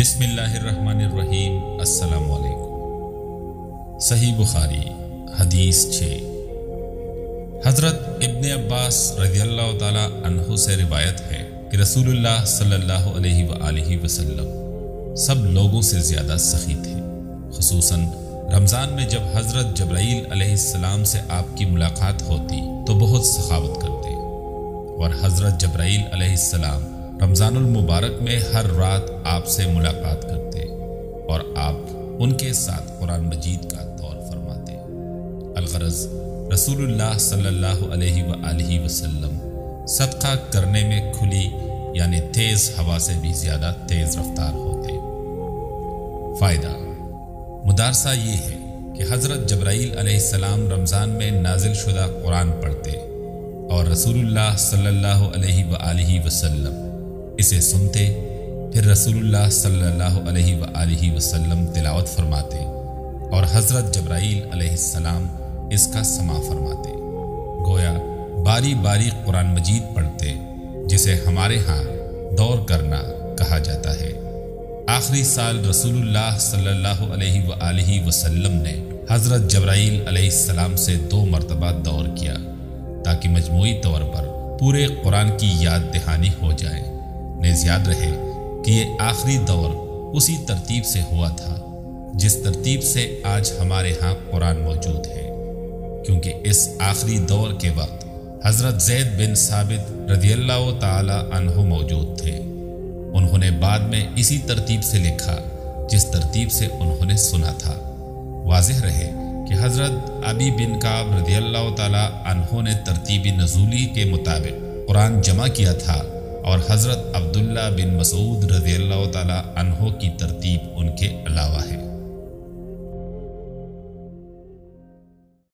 बिस्मिल्लाहिर्रहमानिर्रहीम। अस्सलाम वालेकुम सही बुखारी, हदीस छः। हज़रत इब्ने अब्बास रज़ियल्लाहु ताला अन्हु से रिवायत है कि रसूलुल्लाह सल्लल्लाहु अलैहि वसल्लम सब लोगों से ज़्यादा सखी थे। खसूसन, रमज़ान में जब हज़रत जब्राईल अलैहिस्सलाम से आपकी मुलाकात होती तो बहुत सखावत करते। और हज़रत जब्राईल अलैहिस्सलाम रमज़ानुल मुबारक में हर रात आपसे मुलाकात करते और आप उनके साथ कुरान मजीद का दौर फरमाते। अलगरज, रसूलुल्लाह सल्लल्लाहु अलैहि वसल्लम, सदका करने में खुली, यानी तेज़ हवा से भी ज़्यादा तेज़ रफ्तार होते। फ़ायदा, मुदारसा ये है कि हज़रत जब्राईल अलैहिस्सलाम रमज़ान में नाजिल शुदा कुरान पढ़ते और रसूलुल्लाह सल्लल्लाहु अलैहि वसल्लम इसे सुनते फिर रसूलुल्लाह सल्लल्लाहु अलैहि वसल्लम तिलावत फरमाते और हज़रत अलैहिस्सलाम इसका समा फरमाते। गोया बारी बारी कुरान मजीद पढ़ते, जिसे हमारे यहाँ दौर करना कहा जाता है। आखिरी साल रसूलुल्लाह सल्लल्लाहु अलैहि वसल्लम ने हज़रत जब्राईल अलैहिस्सलाम से दो मरतबा दौर किया, ताकि मजमूई तौर पर पूरे कुरान की याद दहानी हो जाए। नेज याद रहे कि ये आखिरी दौर उसी तरतीब से हुआ था, जिस तरतीब से आज हमारे यहाँ कुरान मौजूद है। क्योंकि इस आखिरी दौर के वक्त हज़रत जैद बिन साबित ताला अनहु मौजूद थे। उन्होंने बाद में इसी तरतीब से लिखा, जिस तरतीब से उन्होंने सुना था। वाजह रहे कि हज़रत अबी बिन काब रदी अल्लाह ने तरतीबी नजूली के मुताबिक कुरान जमा किया था। और हज़रत अब्दुल्ला बिन मसूद रज़ी अल्लाह की तरतीब उनके अलावा है।